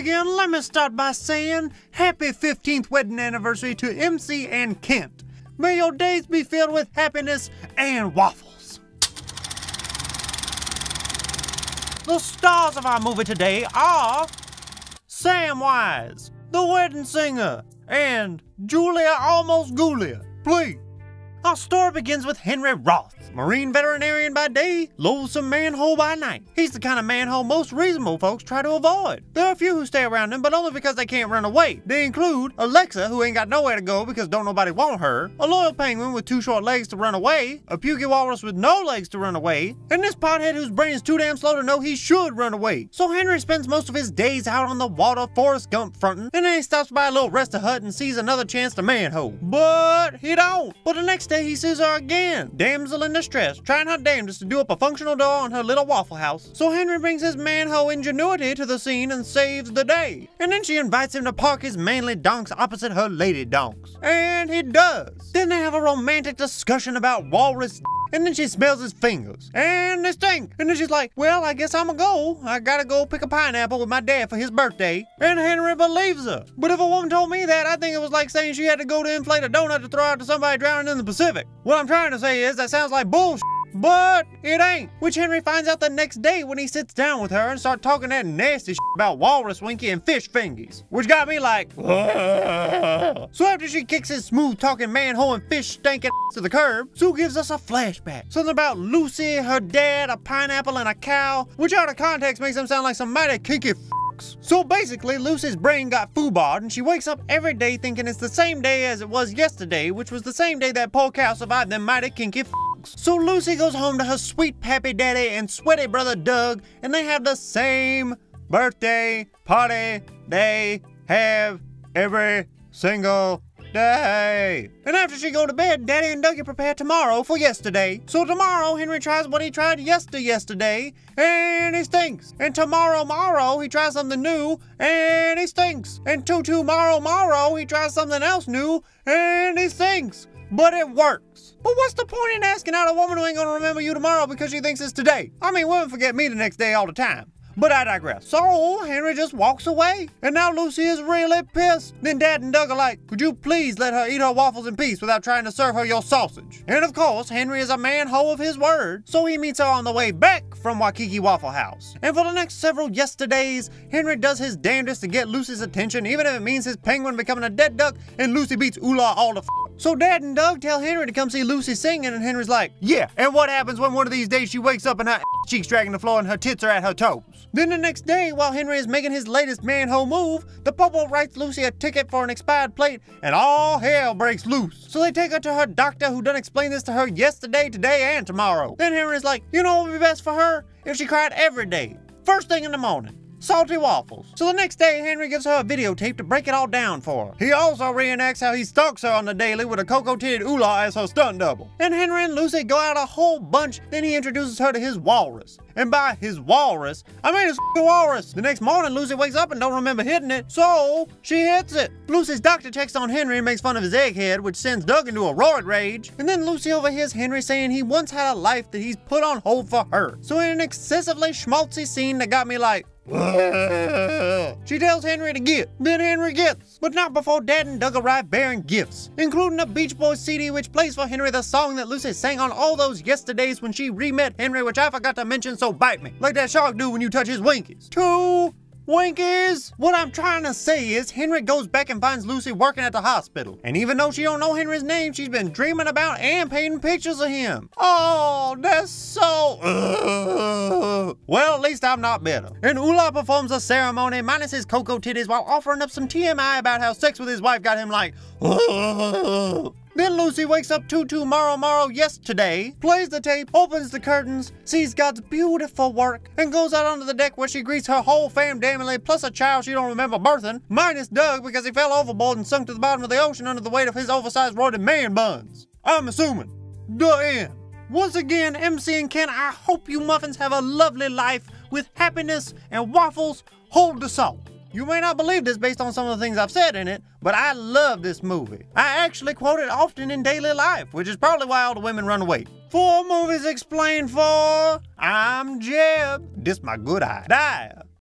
begin, let me start by saying happy 15th wedding anniversary to MC and Kent. May your days be filled with happiness and waffles. The stars of our movie today are Samwise, the wedding singer, and Julia Almost Gulia. Please. Our story begins with Henry Roth, Marine veterinarian by day, loathsome manhole by night. He's the kind of manhole most reasonable folks try to avoid. There are a few who stay around him, but only because they can't run away. They include Alexa, who ain't got nowhere to go because don't nobody want her, a loyal penguin with two short legs to run away, a pukey walrus with no legs to run away, and this pothead whose brain is too damn slow to know he should run away. So Henry spends most of his days out on the water, Forrest Gump frontin', and then he stops by a little rest hut and sees another chance to manhole. But he don't. But the next day he sees her again, damsel in distress, trying her damnedest to do up a functional door on her little Waffle House. So Henry brings his manhole ingenuity to the scene and saves the day. And then she invites him to park his manly donks opposite her lady donks. And he does. Then they have a romantic discussion about walrus and then she smells his fingers. And they stink. And then she's like, well, I guess I'ma go. I gotta go pick a pineapple with my dad for his birthday. And Henry believes her. But if a woman told me that, I think it was like saying she had to go to inflate a donut to throw out to somebody drowning in the Pacific. What I'm trying to say is that sounds like bullshit. But it ain't. Which Henry finds out the next day when he sits down with her and starts talking that nasty about walrus winky and fish fingies. Which got me like, so after she kicks his smooth talking manhole and fish stinking to the curb, Sue gives us a flashback. Something about Lucy, her dad, a pineapple, and a cow, which out of context makes them sound like some mighty kinky so basically, Lucy's brain got foobarred and she wakes up every day thinking it's the same day as it was yesterday, which was the same day that poor cow survived them mighty kinky so Lucy goes home to her sweet pappy daddy and sweaty brother Doug, and they have the same birthday party they have every single day. And after she go to bed, Daddy and Dougie prepare tomorrow for yesterday. So tomorrow, Henry tries what he tried yesterday yesterday, and he stinks. And tomorrow morrow, he tries something new, and he stinks. And to tomorrow morrow, he tries something else new, and he stinks but it works. But what's the point in asking out a woman who ain't gonna remember you tomorrow because she thinks it's today? I mean, women forget me the next day all the time. But I digress. So Henry just walks away. And now Lucy is really pissed. Then Dad and Doug are like, could you please let her eat her waffles in peace without trying to serve her your sausage? And of course, Henry is a man hoe of his word. So he meets her on the way back from Waikiki Waffle House. And for the next several yesterdays, Henry does his damnedest to get Lucy's attention, even if it means his penguin becoming a dead duck and Lucy beats Ula all the so Dad and Doug tell Henry to come see Lucy singing, and Henry's like, yeah, and what happens when one of these days she wakes up and her cheeks dragging the floor and her tits are at her toes? Then the next day, while Henry is making his latest manhole move, the Popo writes Lucy a ticket for an expired plate, and all hell breaks loose. So they take her to her doctor who done explained this to her yesterday, today, and tomorrow. Then Henry's like, you know what would be best for her? If she cried every day, first thing in the morning salty waffles. So the next day, Henry gives her a videotape to break it all down for her. He also reenacts how he stalks her on the daily with a cocoa-titted Ula as her stunt double. And Henry and Lucy go out a whole bunch, then he introduces her to his walrus. And by his walrus, I mean his walrus. The next morning, Lucy wakes up and don't remember hitting it, so she hits it. Lucy's doctor checks on Henry and makes fun of his egghead, which sends Doug into a roared rage. And then Lucy overhears Henry saying he once had a life that he's put on hold for her. So in an excessively schmaltzy scene that got me like, she tells Henry to get, then Henry gets, but not before Dad and Doug arrive bearing gifts, including a Beach Boys CD which plays for Henry the song that Lucy sang on all those yesterdays when she re-met Henry, which I forgot to mention, so bite me, like that shark do when you touch his winkies. Two Winkies! What I'm trying to say is Henry goes back and finds Lucy working at the hospital. And even though she don't know Henry's name, she's been dreaming about and painting pictures of him. Oh, that's so... Well, at least I'm not bitter. And Ula performs a ceremony minus his cocoa titties while offering up some TMI about how sex with his wife got him like... Then Lucy wakes up to tomorrow morrow yesterday, plays the tape, opens the curtains, sees God's beautiful work, and goes out onto the deck where she greets her whole fam family plus a child she don't remember birthing, minus Doug because he fell overboard and sunk to the bottom of the ocean under the weight of his oversized roided man buns. I'm assuming. The end. Once again, MC and Kent, I hope you muffins have a lovely life with happiness and waffles. Hold the salt. You may not believe this based on some of the things I've said in it, but I love this movie. I actually quote it often in daily life, which is probably why all the women run away. Four movies explained for. I'm Jeb. This my good eye. Die.